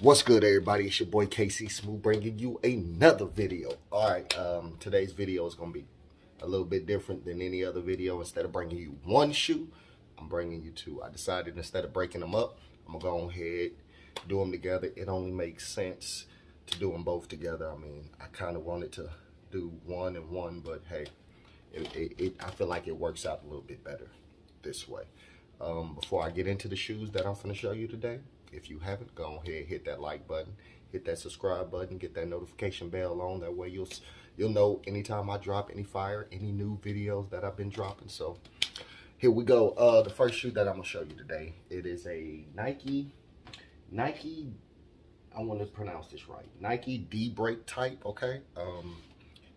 What's good, everybody? It's your boy KC Smoov bringing you another video. All right, um, today's video is going to be a little bit different than any other video. Instead of bringing you one shoe, I'm bringing you two. I decided instead of breaking them up, I'm going to go ahead, do them together. It only makes sense to do them both together. I mean, I kind of wanted to do one and one, but hey, it, it, it, I feel like it works out a little bit better this way. Um, before I get into the shoes that I'm going to show you today, if you haven't, go ahead, hit that like button, hit that subscribe button, get that notification bell on. That way you'll you'll know anytime I drop any fire, any new videos that I've been dropping. So here we go. Uh, the first shoe that I'm gonna show you today, it is a Nike, Nike. I want to pronounce this right. Nike D-Break type. Okay. Um,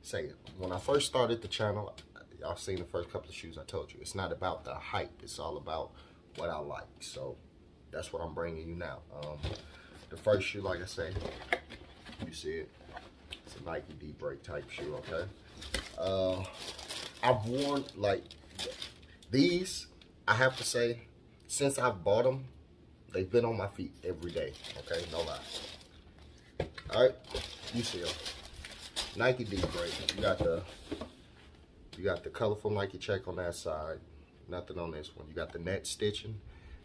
say when I first started the channel, y'all seen the first couple of shoes I told you. It's not about the hype. It's all about what I like. So that's what I'm bringing you now. Um, the first shoe, like I say, you see it. It's a Nike D-Break type shoe, okay? Uh, I've worn, like, these, I have to say, since I've bought them, they've been on my feet every day, okay? No lie. All right, you see them. Nike D-Break. You got the, you got the colorful Nike check on that side. Nothing on this one. You got the net stitching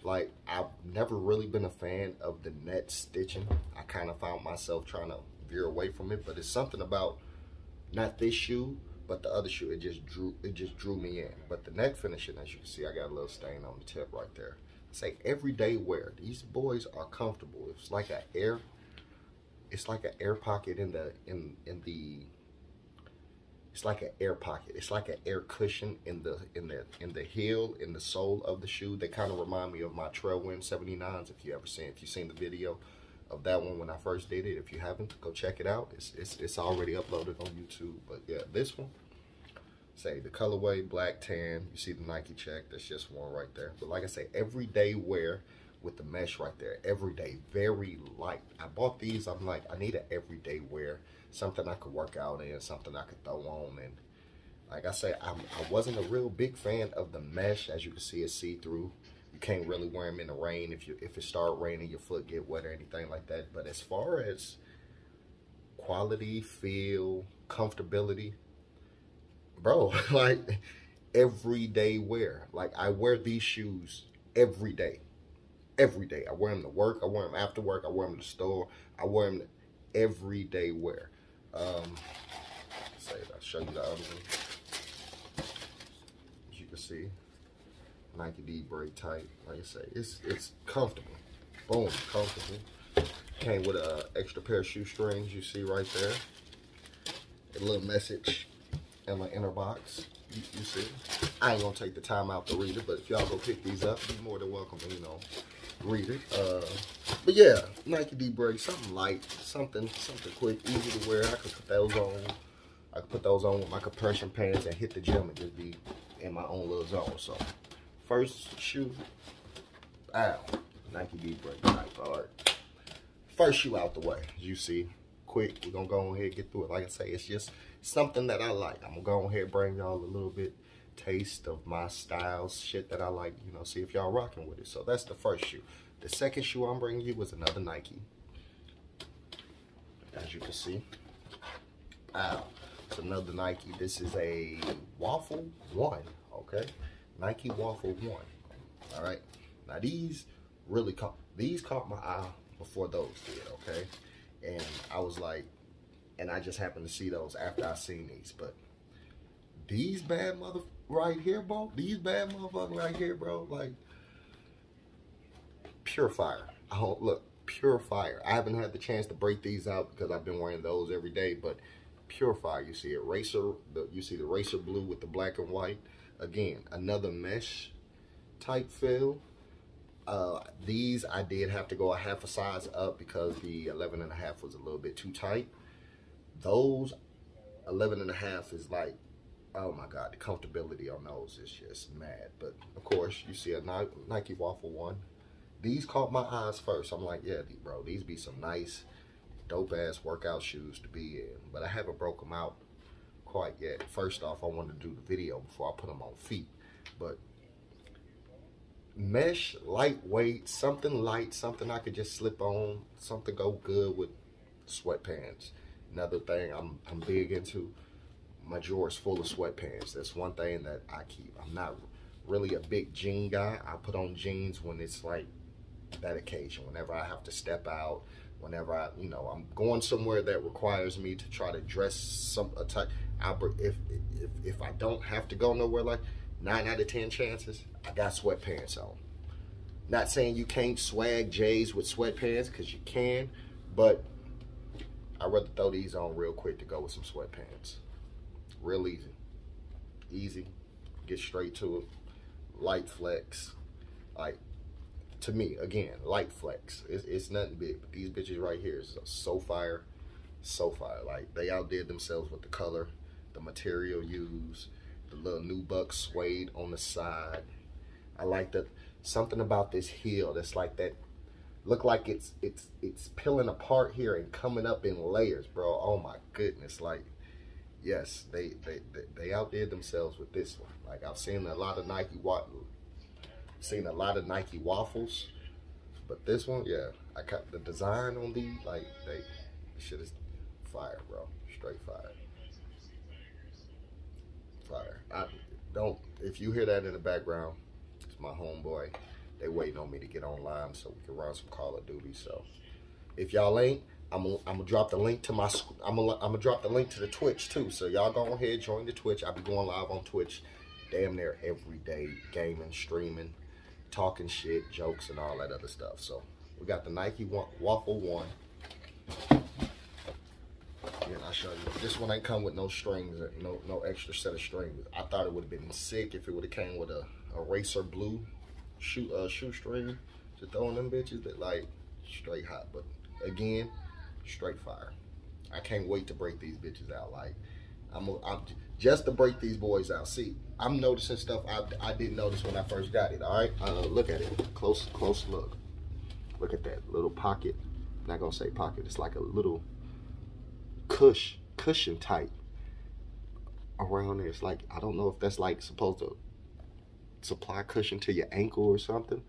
like I've never really been a fan of the net stitching. I kind of found myself trying to veer away from it, but it's something about not this shoe, but the other shoe. It just drew it just drew me in. But the neck finishing, as you can see, I got a little stain on the tip right there. Say everyday wear. These boys are comfortable. It's like an air. It's like an air pocket in the in in the it's like an air pocket. It's like an air cushion in the in the in the heel, in the sole of the shoe. They kind of remind me of my Tailwind 79s. If you ever seen, if you seen the video of that one when I first did it, if you haven't, go check it out. It's it's it's already uploaded on YouTube. But yeah, this one, say the colorway black tan. You see the Nike check. That's just one right there. But like I say, everyday wear with the mesh right there. Everyday, very light. I bought these. I'm like, I need an everyday wear something I could work out in, something I could throw on. And like I say, I'm, I wasn't a real big fan of the mesh. As you can see, it's see-through. You can't really wear them in the rain. If you if it start raining, your foot get wet or anything like that. But as far as quality, feel, comfortability, bro, like everyday wear. Like I wear these shoes every day. Every day. I wear them to work. I wear them after work. I wear them to the store. I wear them everyday wear. Um, say, I'll show you the other one. As you can see, Nike D-Break type. Like I say, it's it's comfortable. Boom, comfortable. Came with a extra pair of shoestrings you see right there. A little message in my inner box. You, you, see. I ain't gonna take the time out to read it, but if y'all go pick these up, be more than welcome you know, read it. Uh, but yeah, Nike D-Break, something light, something something quick, easy to wear. I could put those on. I could put those on with my compression pants and hit the gym and just be in my own little zone. So, first shoe, ow, Nike D-Break Nike. All right. First shoe out the way, you see. Quick, we're gonna go ahead and get through it. Like I say, it's just something that I like. I'm gonna go ahead and bring y'all a little bit taste of my styles, shit that I like, you know, see if y'all rocking with it. So that's the first shoe. The second shoe I'm bringing you was another Nike. As you can see. Wow. It's another Nike. This is a Waffle 1, okay? Nike Waffle 1. All right. Now these really caught, these caught my eye before those did, okay? And I was like, and I just happened to see those after I seen these, but these bad mother right here, bro. These bad motherfuckers right here, bro. Like pure fire. Look pure fire. I haven't had the chance to break these out because I've been wearing those every day, but pure fire. You see a racer, the, you see the racer blue with the black and white. Again, another mesh type feel. Uh, these I did have to go a half a size up because the 11 and a half was a little bit too tight. Those 11 and a half is like oh my God, the comfortability on those is just mad. But of course, you see a Nike Waffle one. These caught my eyes first. I'm like, yeah, bro, these be some nice, dope ass workout shoes to be in. But I haven't broke them out quite yet. First off, I wanted to do the video before I put them on feet. But mesh, lightweight, something light, something I could just slip on, something go good with sweatpants. Another thing I'm I'm big into, my drawers full of sweatpants. That's one thing that I keep. I'm not really a big jean guy. I put on jeans when it's like that occasion, whenever I have to step out, whenever I, you know, I'm going somewhere that requires me to try to dress some a type. I, if, if if I don't have to go nowhere like nine out of ten chances, I got sweatpants on. Not saying you can't swag J's with sweatpants because you can, but I'd rather throw these on real quick to go with some sweatpants. Real easy. Easy. Get straight to it. Light flex. Like, to me, again, light flex. It's, it's nothing big, but these bitches right here is so fire. So fire. Like, they outdid themselves with the color, the material used, the little nubuck suede on the side. I like that something about this heel that's like that look like it's it's it's peeling apart here and coming up in layers, bro. Oh my goodness, like yes, they they they, they outdid themselves with this one. Like I've seen a lot of Nike seen a lot of Nike waffles, but this one, yeah, I got the design on these, like they shit is fire, bro. Straight fire. Fire. I don't if you hear that in the background, it's my homeboy. They waiting on me to get online so we can run some Call of Duty. So if y'all ain't, I'm gonna, I'm gonna drop the link to my I'm gonna, I'm gonna drop the link to the Twitch too. So y'all go ahead join the Twitch. I'll be going live on Twitch, damn near every day, gaming, streaming, talking shit, jokes, and all that other stuff. So we got the Nike Waffle One. I'll show you. This one ain't come with no strings, no no extra set of strings. I thought it would have been sick if it would have came with a, a racer blue shoe uh, shoestring to throw in them bitches that like straight hot. But again, straight fire. I can't wait to break these bitches out. Like I'm, I'm just to break these boys out. See, I'm noticing stuff I, I didn't notice when I first got it. All right, uh, look at it. Close close look. Look at that little pocket. I'm not gonna say pocket. It's like a little cush cushion type around there. It's like I don't know if that's like supposed to supply cushion to your ankle or something.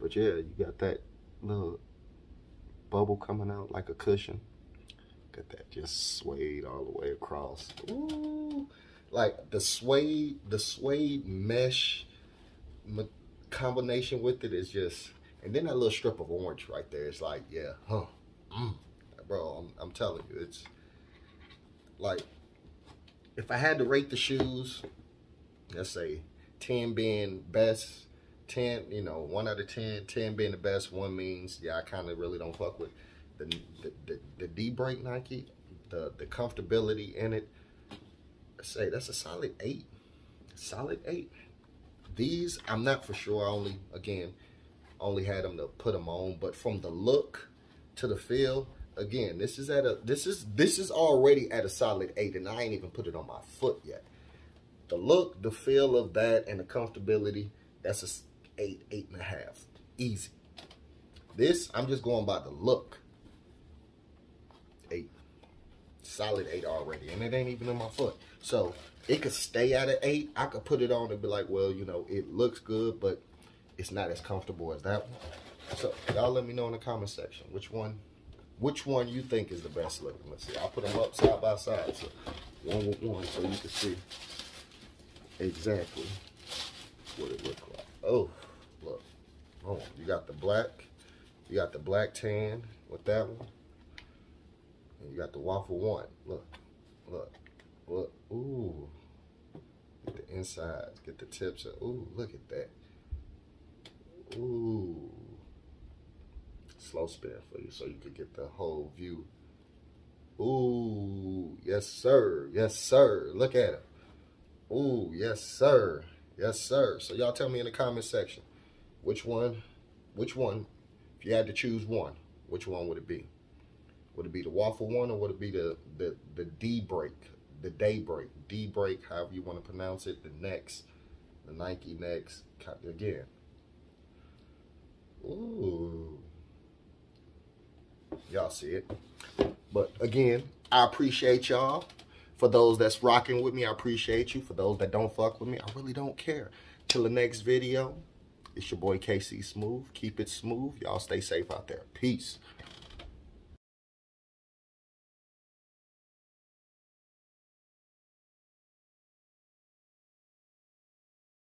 But yeah, you got that little bubble coming out like a cushion. Got that just suede all the way across. Ooh. Like the suede, the suede mesh combination with it is just, and then that little strip of orange right there. It's like, yeah, huh, mm. bro. I'm, I'm telling you, it's like if I had to rate the shoes, let's say 10 being best, 10, you know, 1 out of 10, 10 being the best, 1 means, yeah, I kind of really don't fuck with the, the, the, the D-Break Nike, the, the comfortability in it. I say that's a solid 8. Solid 8. These, I'm not for sure. I only, again, only had them to put them on. But from the look to the feel, again, this is at a, this is, this is already at a solid 8. And I ain't even put it on my foot yet the look, the feel of that, and the comfortability, that's a eight, eight and a half. Easy. This, I'm just going by the look. Eight. Solid eight already. And it ain't even in my foot. So, it could stay at an eight. I could put it on and be like, well, you know, it looks good, but it's not as comfortable as that one. So, y'all let me know in the comment section which one which one you think is the best looking. Let's see. I'll put them up side by side. So, one with one so you can see exactly what it looked like. Oh. Oh, you got the black. You got the black tan with that one. And you got the waffle one. Look, look, look. Ooh. Get the insides. Get the tips. Of, Ooh, look at that. Ooh. Slow spin for you so you could get the whole view. Ooh, yes, sir. Yes, sir. Look at it. Ooh, yes, sir. Yes, sir. So y'all tell me in the comment section, which one, which one, if you had to choose one, which one would it be? Would it be the waffle one or would it be the, the, the D break, the day break, D break, however you want to pronounce it, the next, the Nike next, again. Ooh. Y'all see it. But again, I appreciate y'all. For those that's rocking with me, I appreciate you. For those that don't fuck with me, I really don't care. Till the next video, It's your boy KC Smoov. Keep it smooth. Y'all stay safe out there. Peace.